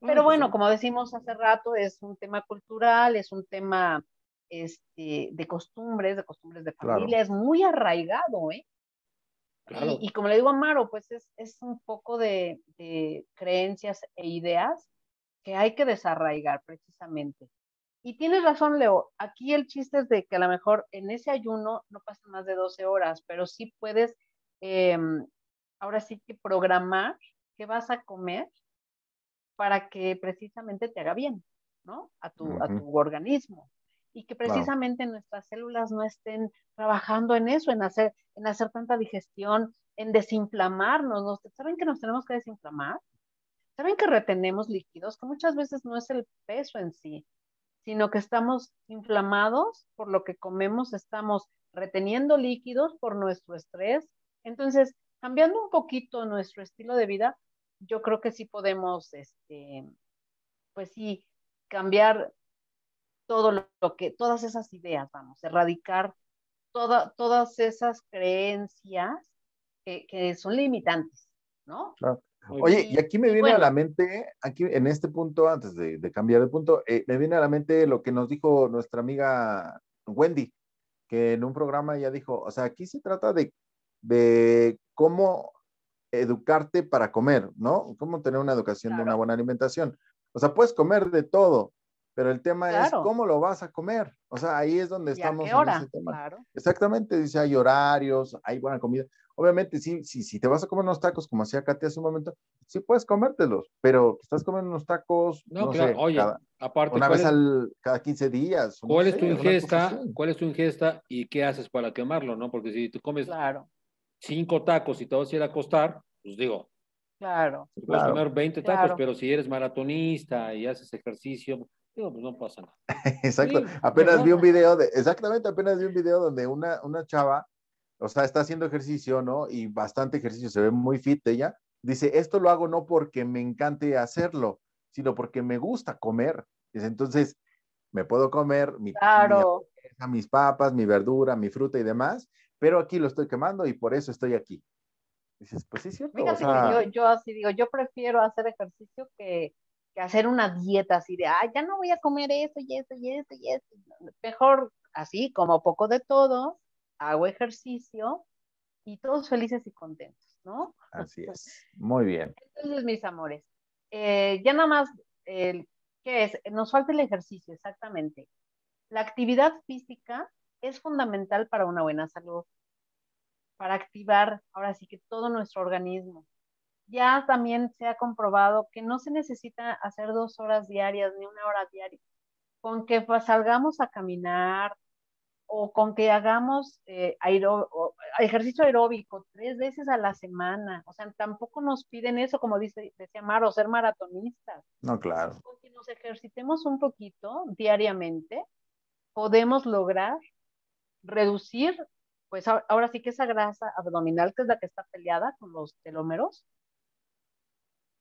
Pero bueno, como decimos hace rato, es un tema cultural, es un tema este, de costumbres, de costumbres de familia, es muy arraigado, ¿eh? Y, como le digo a Maro, pues es, es un poco de, de, creencias e ideas que hay que desarraigar precisamente. Y tienes razón, Leo, aquí el chiste es de que a lo mejor en ese ayuno no pasan más de 12 horas, pero sí puedes, em, ahora sí que programar qué vas a comer para que precisamente te haga bien, ¿no? A tu, a tu organismo. Y que precisamente nuestras células no estén trabajando en eso, en hacer, en hacer tanta digestión, en desinflamarnos. ¿Saben que nos tenemos que desinflamar? ¿Saben que retenemos líquidos? Que muchas veces no es el peso en sí, sino que estamos inflamados por lo que comemos, estamos reteniendo líquidos por nuestro estrés. Entonces, cambiando un poquito nuestro estilo de vida, yo creo que sí podemos, este, pues sí, cambiar todo lo, que, todas esas ideas, vamos, erradicar todas esas creencias que, son limitantes, ¿no? Oye, y aquí me viene a la mente, aquí en este punto, antes de, cambiar de punto, eh, me viene a la mente lo que nos dijo nuestra amiga Wendy, que en un programa ella dijo, o sea, aquí se trata de, de cómo educarte para comer, ¿no? Cómo tener una educación de una buena alimentación. O sea, puedes comer de todo, pero el tema es cómo lo vas a comer. O sea, ahí es donde estamos en ese tema. Exactamente, dice, hay horarios, hay buena comida. Obviamente, sí, sí, si te vas a comer unos tacos, como hacía Katy hace un momento, sí puedes comértelos, pero estás comiendo unos tacos, no, claro, oye, aparte, una vez al, cada 15 días. ¿Cuál es tu ingesta? ¿Cuál es tu ingesta y qué haces para quemarlo, no? Porque si tú comes cinco tacos y te vas a ir a acostar, pues digo, Claro. Puedes comer 20 tacos, pero si eres maratonista y haces ejercicio, digo, pues no pasa nada. [laughs] Exacto. apenas vi un video de, exactamente, apenas vi un video donde una, una chava o sea, está haciendo ejercicio, ¿no? Y bastante ejercicio, se ve muy fit ella. Dice, esto lo hago no porque me encante hacerlo, sino porque me gusta comer. Dice, entonces, me puedo comer mi, claro. mis papas, mi verdura, mi fruta y demás, pero aquí lo estoy quemando y por eso estoy aquí. Dices, pues sí, cierto. Fíjate yo, yo así digo, yo prefiero hacer ejercicio que, que hacer una dieta así de, ah, ya no voy a comer eso y eso y eso y eso. Mejor así, como poco de todo, hago ejercicio y todos felices y contentos, ¿no? Así es. [laughs] Muy bien. Entonces, mis amores, eh, ya nada más, ¿qué es? Nos falta el ejercicio, exactamente. La actividad física es fundamental para una buena salud, para activar ahora sí que todo nuestro organismo. Ya también se ha comprobado que no se necesita hacer dos horas diarias ni una hora diaria. Con que pues, salgamos a caminar, o con que hagamos eh, ejercicio aeróbico tres veces a la semana. O sea, tampoco nos piden eso, como dice, decía Maro, ser maratonistas. No, claro. Con que nos ejercitemos un poquito diariamente, podemos lograr reducir, pues ahora sí que esa grasa abdominal, que es la que está peleada con los telómeros,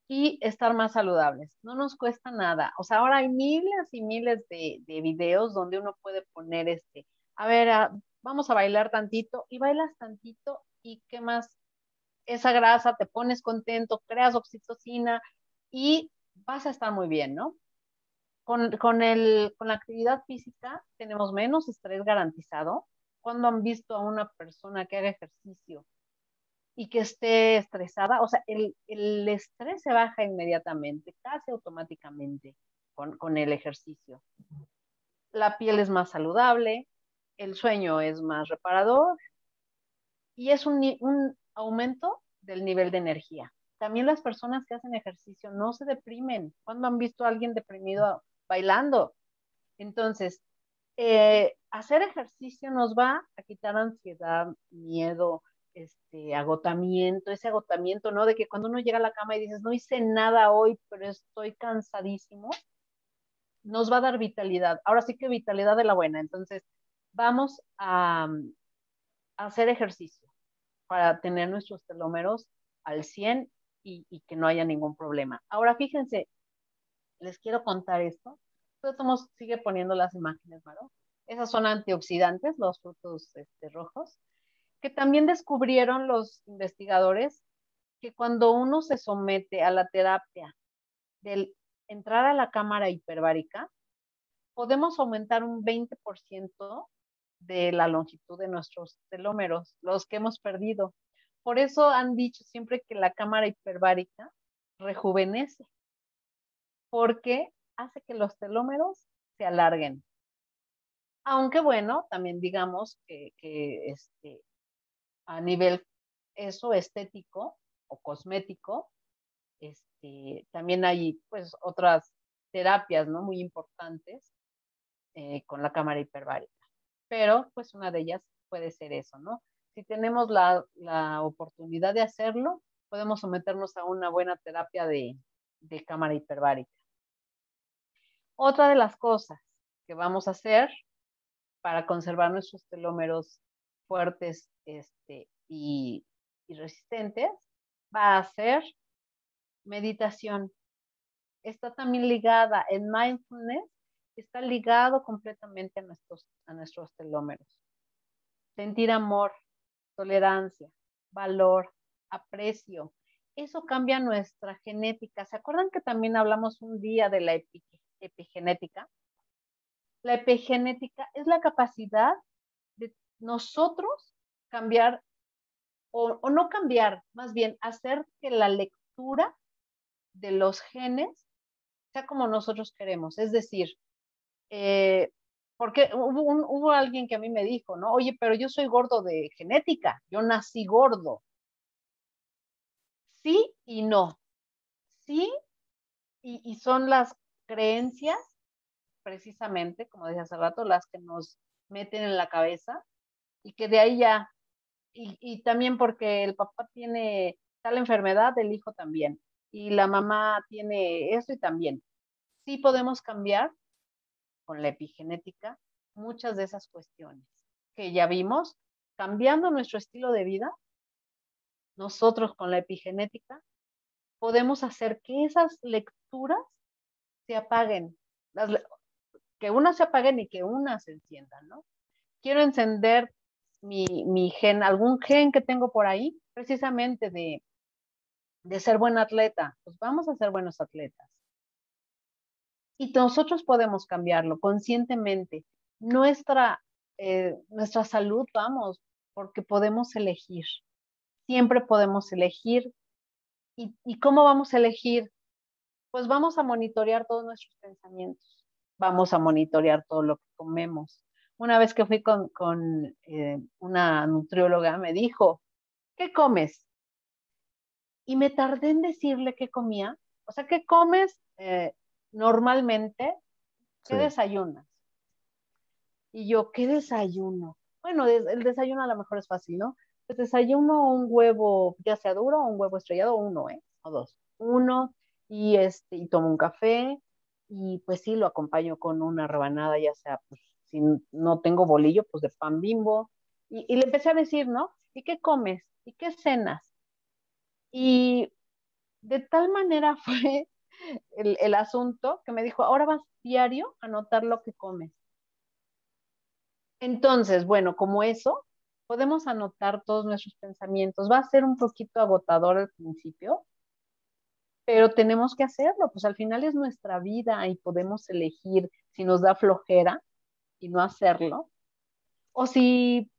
y estar más saludables. No nos cuesta nada. O sea, ahora hay miles y miles de, de videos donde uno puede poner este a ver, ah, vamos a bailar tantito y bailas tantito y qué más, esa grasa, te pones contento, creas oxitocina y vas a estar muy bien, ¿no? Con, con, el, con la actividad física tenemos menos estrés garantizado. Cuando han visto a una persona que haga ejercicio y que esté estresada, o sea, el, el estrés se baja inmediatamente, casi automáticamente con, con el ejercicio. La piel es más saludable, el sueño es más reparador y es un, aumento del nivel de energía. También las personas que hacen ejercicio no se deprimen. cuando han visto a alguien deprimido bailando? Entonces, eh, hacer ejercicio nos va a quitar ansiedad, miedo, este, agotamiento, ese agotamiento, ¿no? De que cuando uno llega a la cama y dices, no hice nada hoy, pero estoy cansadísimo, nos va a dar vitalidad. Ahora sí que vitalidad de la buena. Entonces, vamos a, hacer ejercicio para tener nuestros telómeros al 100 y, que no haya ningún problema. Ahora fíjense, les quiero contar esto, Tomás sigue poniendo las imágenes, ¿no? Esas son antioxidantes, los frutos este, rojos, que también descubrieron los investigadores que cuando uno se somete a la terapia del entrar a la cámara hiperbárica, podemos aumentar un 20% de la longitud de nuestros telómeros, los que hemos perdido. Por eso han dicho siempre que la cámara hiperbárica rejuvenece, porque hace que los telómeros se alarguen. Aunque bueno, también digamos que, este, a nivel eso estético o cosmético, este, también hay pues otras terapias, ¿no? Muy importantes eh, con la cámara hiperbárica. Pero pues una de ellas puede ser eso, ¿no? Si tenemos la, la oportunidad de hacerlo, podemos someternos a una buena terapia de, de cámara hiperbárica. Otra de las cosas que vamos a hacer para conservar nuestros telómeros fuertes este, y, resistentes va a ser meditación. Está también ligada en mindfulness, está ligado completamente a nuestros, a nuestros telómeros. Sentir amor, tolerancia, valor, aprecio. Eso cambia nuestra genética. ¿Se acuerdan que también hablamos un día de la epigenética? La epigenética es la capacidad de nosotros cambiar, o, no cambiar, más bien hacer que la lectura de los genes sea como nosotros queremos. Es decir, eh, porque hubo, hubo, alguien que a mí me dijo, ¿no? Oye, pero yo soy gordo de genética, yo nací gordo. Sí y no. Sí, y, y son las creencias precisamente, como dije hace rato, las que nos meten en la cabeza y que de ahí ya, y, también porque el papá tiene tal enfermedad, el hijo también, y la mamá tiene eso y también. Sí podemos cambiar con la epigenética muchas de esas cuestiones que ya vimos, cambiando nuestro estilo de vida, nosotros con la epigenética podemos hacer que esas lecturas se apaguen. Que una se apague ni que una se encienda, ¿no? Quiero encender mi, gen, algún gen que tengo por ahí, precisamente de, de ser buen atleta, pues vamos a ser buenos atletas. Y nosotros podemos cambiarlo conscientemente. Nuestra, eh, nuestra salud, vamos, porque podemos elegir. Siempre podemos elegir. ¿Y, ¿Y cómo vamos a elegir? Pues vamos a monitorear todos nuestros pensamientos vamos a monitorear todo lo que comemos. Una vez que fui con, eh, una nutrióloga, me dijo, ¿qué comes? Y me tardé en decirle qué comía. O sea, ¿qué comes eh, normalmente? ¿Qué desayunas? Y yo, ¿qué desayuno? Bueno, el desayuno a lo mejor es fácil, ¿no? Pues desayuno un huevo, ya sea duro o un huevo estrellado, uno, ¿eh? O dos. Uno, y, este, y tomo un café, y pues sí, lo acompaño con una rebanada, ya sea, pues si no tengo bolillo, pues de pan bimbo. Y, le empecé a decir, ¿no? ¿Y qué comes? ¿Y qué cenas? Y de tal manera [laughs] fue el, el asunto que me dijo, ahora vas diario a anotar lo que comes. Entonces, bueno, como eso, podemos anotar todos nuestros pensamientos. Va a ser un poquito agotador al principio, pero tenemos que hacerlo, pues al final es nuestra vida y podemos elegir si nos da flojera y no hacerlo, o si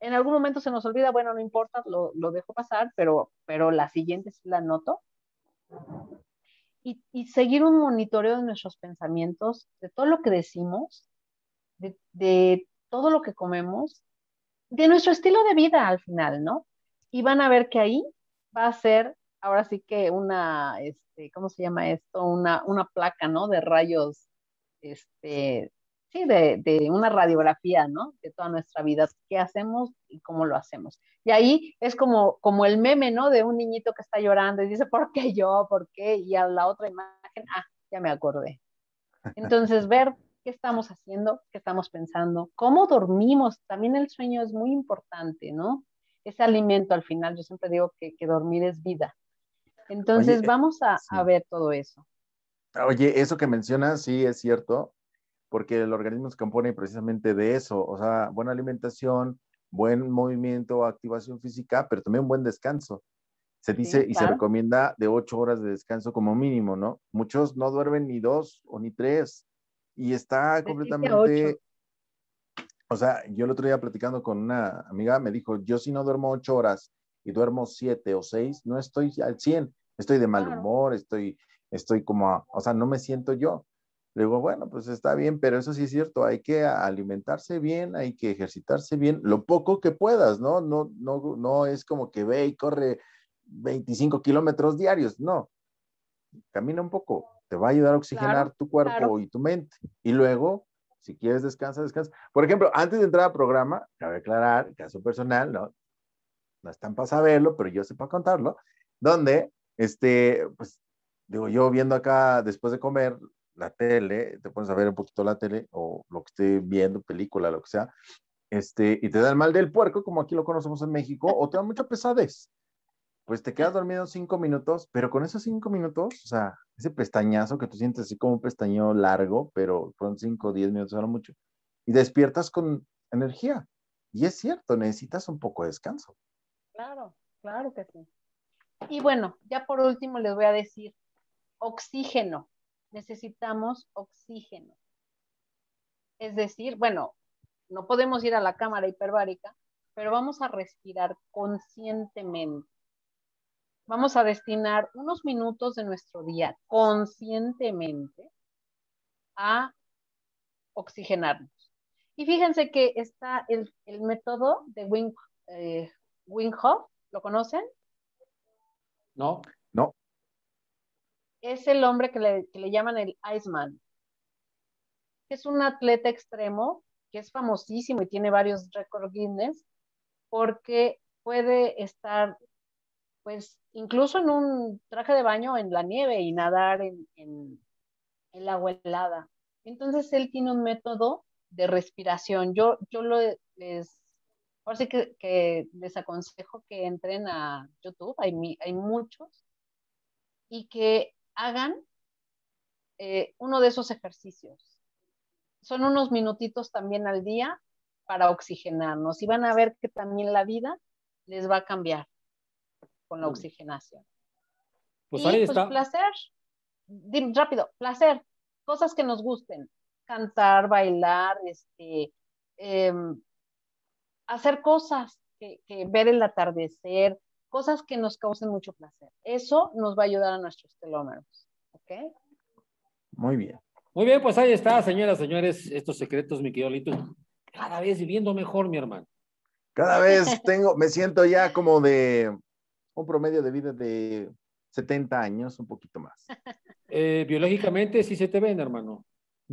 en algún momento se nos olvida, bueno, no importa, lo, dejo pasar, pero, pero la siguiente sí la noto. Y, y, seguir un monitoreo de nuestros pensamientos, de todo lo que decimos, de, de todo lo que comemos, de nuestro estilo de vida al final, ¿no? Y van a ver que ahí va a ser ahora sí que una, este, ¿cómo se llama esto? Una, una placa, ¿no? De rayos, este, sí, de, de, una radiografía, ¿no? De toda nuestra vida, qué hacemos y cómo lo hacemos. Y ahí es como, como el meme, ¿no? De un niñito que está llorando y dice, ¿por qué yo? ¿Por qué? Y a la otra imagen, ah, ya me acordé. Entonces, ver qué estamos haciendo, qué estamos pensando, cómo dormimos, también el sueño es muy importante, ¿no? Ese alimento al final, yo siempre digo que, que dormir es vida. Entonces, vamos a, ver todo eso. Oye, eso que mencionas, sí, es cierto. porque el organismo se compone precisamente de eso, o sea, buena alimentación, buen movimiento, activación física, pero también buen descanso. Se dice y se recomienda de ocho horas de descanso como mínimo, ¿no? Muchos no duermen ni dos o ni tres y está completamente... O sea, yo el otro día platicando con una amiga me dijo, yo si no duermo ocho horas y duermo siete o seis, no estoy al cien, estoy de mal humor, estoy, estoy como, o sea, no me siento yo. Le digo, bueno, pues está bien, pero eso sí es cierto, hay que alimentarse bien, hay que ejercitarse bien, lo poco que puedas, ¿no? No, no, no es como que ve y corre 25 kilómetros diarios, no. Camina un poco, te va a ayudar a oxigenar tu cuerpo y tu mente. Y luego, si quieres descansa, descansa. Por ejemplo, antes de entrar al programa, cabe aclarar, caso personal, ¿no? No están para saberlo, pero yo sé para contarlo, donde, este, pues, digo, yo viendo acá después de comer, la tele, te pones a ver un poquito la tele o lo que esté viendo, película, lo que sea, este, y te da el mal del puerco, como aquí lo conocemos en México, o te da mucha pesadez. Pues te quedas dormido cinco minutos, pero con esos cinco minutos, o sea, ese pestañazo que tú sientes así como un pestaño largo, pero fueron cinco o diez minutos, ahora mucho, y despiertas con energía. Y es cierto, necesitas un poco de descanso. Claro, claro que sí. Y bueno, ya por último les voy a decir, oxígeno necesitamos oxígeno. Es decir, bueno, no podemos ir a la cámara hiperbárica, pero vamos a respirar conscientemente. Vamos a destinar unos minutos de nuestro día conscientemente a oxigenarnos. Y fíjense que está el, método de Wim, eh, Hof, ¿lo conocen? No es el hombre que le, llaman el Iceman. Es un atleta extremo que es famosísimo y tiene varios récords Guinness porque puede estar, pues, incluso en un traje de baño en la nieve y nadar en, en, agua helada. Entonces, él tiene un método de respiración. Yo, yo lo, les, ahora que, les aconsejo que entren a YouTube, hay, hay muchos, y que hagan eh, uno de esos ejercicios. Son unos minutitos también al día para oxigenarnos y van a ver que también la vida les va a cambiar con la oxigenación. Pues ahí pues, está. placer, rápido, placer, cosas que nos gusten, cantar, bailar, este, em, hacer cosas, que, ver el atardecer, cosas que nos causen mucho placer. Eso nos va a ayudar a nuestros telómeros. ¿Ok? Muy bien. Muy bien, pues ahí está, señoras, señores, estos secretos, mi querido Lito. Cada vez viviendo mejor, mi hermano. Cada vez tengo, me siento ya como de un promedio de vida de 70 años, un poquito más. [laughs] Eh, biológicamente sí se te ven, hermano.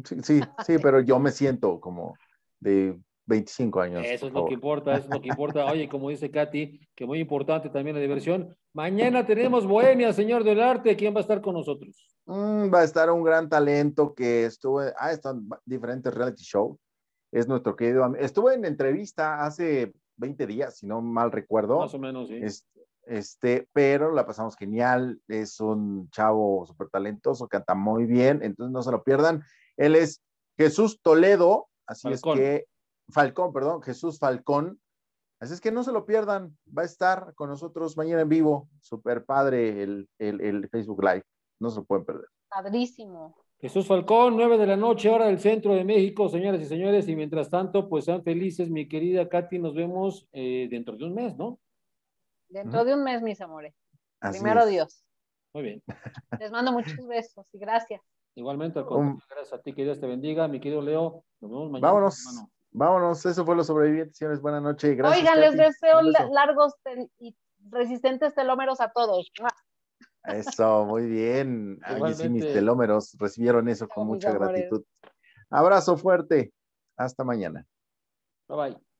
Sí, sí, sí, pero yo me siento como de 25 años. Eso es lo que importa, eso es lo que importa. [laughs] Oye, como dice Katy, que muy importante también la diversión. Mañana tenemos Bohemia, señor del arte. ¿Quién va a estar con nosotros? Mm, va a estar un gran talento que estuvo, ah, están diferentes reality shows. Es nuestro querido, estuvo en entrevista hace 20 días, si no mal recuerdo. Más o menos, sí. Este, pero la pasamos genial. Es un chavo súper talentoso, canta muy bien, entonces no se lo pierdan. Él es Jesús Toledo, así es que Falcón, perdón, Jesús Falcón. Así es que no se lo pierdan, va a estar con nosotros mañana en vivo, super padre el, el, Facebook Live, no se lo pueden perder. Padrísimo. Jesús Falcón, nueve de la noche, hora del centro de México, señoras y señores, y mientras tanto, pues sean felices, mi querida Katy, nos vemos eh, dentro de un mes, ¿no? Dentro de un mes, mis amores. Primero Dios. Muy bien. Les mando muchos besos y gracias. Igualmente, gracias a ti, que Dios te bendiga, mi querido Leo. Nos vemos mañana. Vámonos. Vámonos, eso fue los sobrevivientes, señores. Buenas noches. Gracias. Oigan, les deseo largos y resistentes telómeros a todos. Eso, muy bien. Aquí sí, mis telómeros recibieron eso con mucha gratitud. Abrazo fuerte. Hasta mañana. Bye bye.